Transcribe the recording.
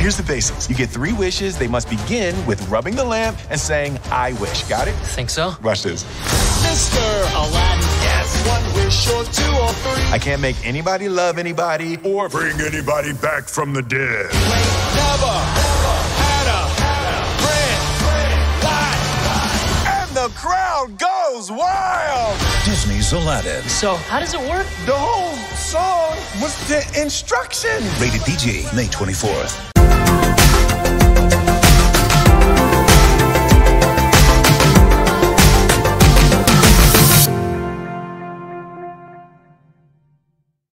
Here's the basics. You get three wishes. They must begin with rubbing the lamp and saying, I wish. Got it? Think so? Rush this. Mr. Aladdin. Yes. One wish or two or three. I can't make anybody love anybody. Or bring anybody back from the dead. Never, had a friend And the crowd goes wild. Disney's Aladdin. So, how does it work? The whole song was the instruction. Rated PG, May 24th.